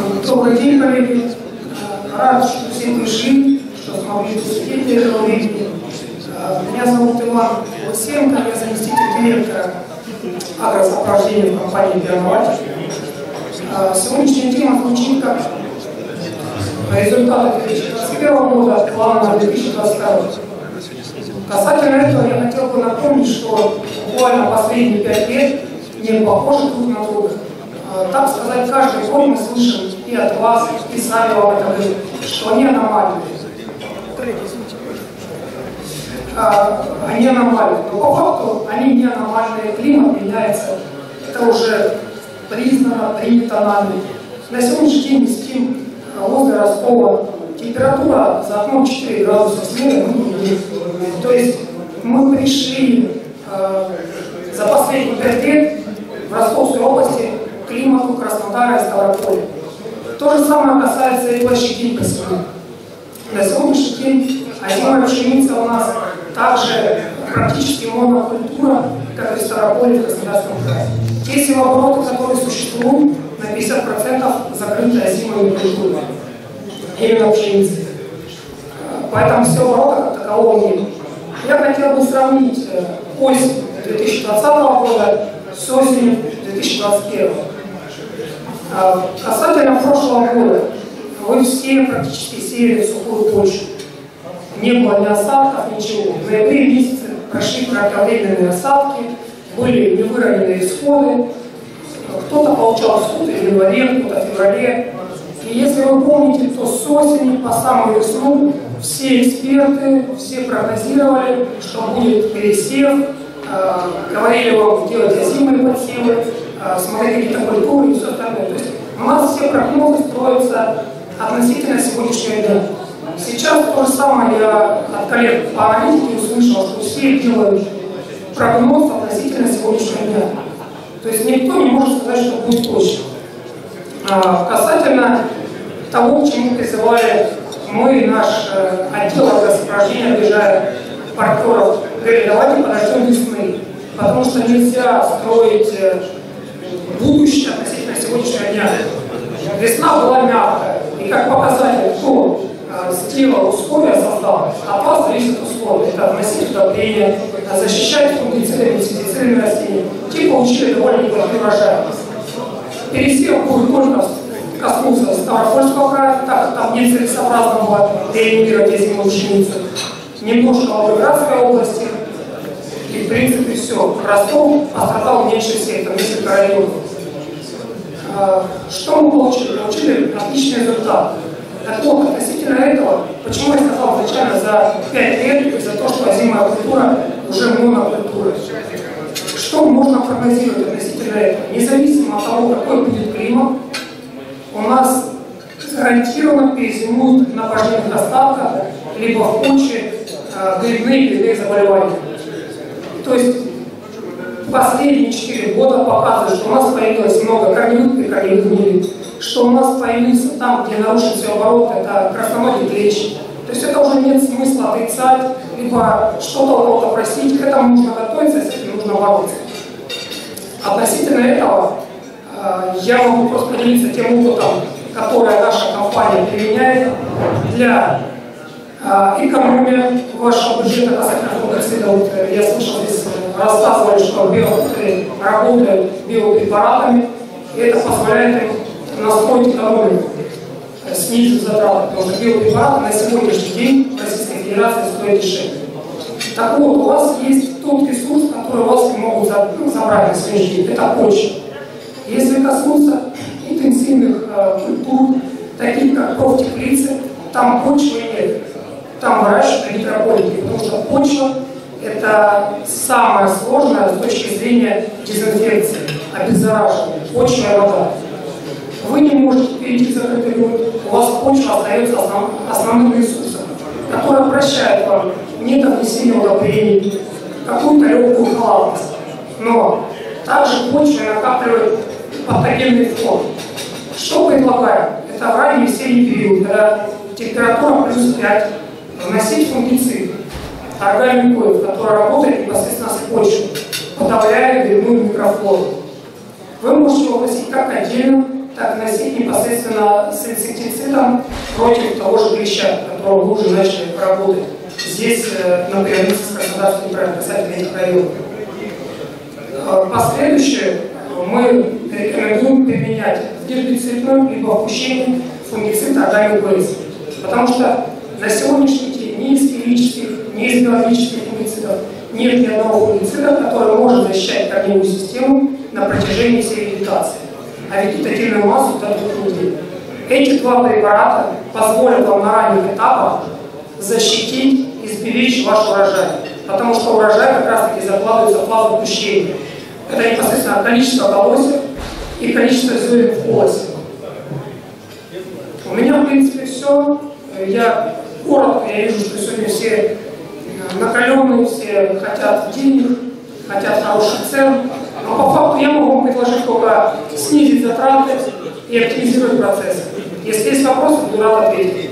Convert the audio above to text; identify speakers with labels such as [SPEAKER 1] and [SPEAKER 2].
[SPEAKER 1] Добрый день. Рад, что все пришли, что смогли посетить этого времени. Меня зовут Иван Лысенко, я заместитель директора агросопровождения в компании «Бионователь». Сегодняшняя тема звучит как результаты 2021 года, плана на 2022. Касательно этого я хотел бы напомнить, что буквально последние пять лет не похожи друг на друга. Так сказать, каждый год мы слышим и от вас, и сами вам это говорим, что они аномальные. Они аномальные. Но по факту они не аномальные. Климат меняется. Это уже признано, принято нами. На сегодняшний день вестим возле Ростова температура за окном 4 градуса снега То есть мы пришли э, за последние 5 лет в Ростовской области климату Краснодара и Ставрополя. То же самое касается и Космы. На сегодняшний день озимая пшеница у нас также практически монокультура, как и Ставрополь в Краснодарском крае. Те севообороты, которые существуют, на 50% закрыты озимыми культурами. Именно пшеницы. Поэтому севооборота как такового нет. Я хотел бы сравнить э, осень 2020 года с осенью 2021. А, касательно прошлого года, вы все практически сеяли сухую почву. Не было ни осадков, ничего. В ноябре месяце прошли кратковременные осадки, были невыровненные исходы. Кто-то получал суд в январе, кто-то в феврале. И если вы помните, то с осени по самую весну все эксперты, все прогнозировали, что будет пересев, э, говорили вам делать озимые подсевы, э, смотреть какие-то культуры и все остальное. То есть у нас все прогнозы относительно сегодняшнего дня. Сейчас то же самое я от коллег по аналитике услышал, что все делают прогноз относительно сегодняшнего дня. То есть никто не может сказать, что будет точно. А, касательно того, к чему призывали мы, наш э, отдел агросопровождения, обижая партнеров, говорили, давайте подождем весны, потому что нельзя строить э, будущее относительно сегодняшнего дня. Весна была мягкая, и как показатель, кто э, сделал условия, создал, от вас зависит условия. Это вносить удобрения, защищать фунгицидами, инсектицидами растений. Те получили довольно неплохой урожай. Пересев будет только коснулся Ставропольского края, так там нецелесообразно было реанимировать зимовую пшеницу. Немножко Волгоградской области. И в принципе все. Ростов пострадал меньше всех, там несколько районов. А, что мы получили? Получили отличный результат. Так вот, относительно этого, почему я сказал изначально за 5 лет и за то, что озимая культура уже монокультура. Что можно прогнозировать относительно этого? Независимо от того, какой будет климат, у нас гарантированно перезимуют на пожарных остатках, либо в почве э, грибные или заболевания. То есть последние 4 года показывают, что у нас появилось много корневых и корневых гнилей, что у нас появился там, где нарушен все оборот, это красноногий клещ. То есть это уже нет смысла отрицать, либо что-то у кого-то просить, к этому нужно готовиться, с этим нужно бороться. Относительно этого, э, я могу просто поделиться тем опытом, который наша компания применяет для э, экономии вашего бюджета касательно фунгицида. Я слышал здесь рассказывали, что биофрукты работают биопрепаратами, и это позволяет им настроить экономику, снизить затраты, потому что биопрепараты на сегодняшний день в Российской Федерации стоят дешевле. Так вот, у вас есть тот ресурс, который вас могут ну, забрать сегодняшний день, это почва. Если коснуться интенсивных э, культур, таких как профтеплицы, там почвы нет. Там выращивают гидропоники, потому что почва это самое сложное с точки зрения дезинфекции, обеззараживания, почва и вода. Вы не можете перейти закрытый грунт, у вас почва остается основ, основным ресурсом, который прощает вам недовнесение удобрений, какую-то легкую халатность. Но также почва накапливает патогенный фон. Что предлагаем? Это в ранний весенний период, когда температура плюс 5, вносить фунгицид органикоид, который работает непосредственно с почвой, подавляя грибную микрофлору. Вы можете его вносить как отдельно, так и носить непосредственно с инсектицидом против того же клеща, которого вы уже начали работать здесь, э, на границе с Краснодарским краем, касательно этих районов. Э, последующее мы рекомендуем применять гербицидную либо в пущении фунгицид Потому что на сегодняшний ни из химических, ни из биологических фунгицидов нет ни одного фунгицида, который может защищать корневую систему на протяжении всей вегетации. А вегетативную массу двух недель. Эти два препарата позволят вам на ранних этапах защитить и сберечь ваш урожай. Потому что урожай как раз таки закладывается в фазу пущения. Это непосредственно количество колосьев и количество зерен в полосе. У меня, в принципе, все. Я коротко, я вижу, что сегодня все э, накаленные, все хотят денег, хотят хороших цен. Но по факту я могу вам предложить только снизить затраты и оптимизировать процесс. Если есть вопросы, буду рад ответить.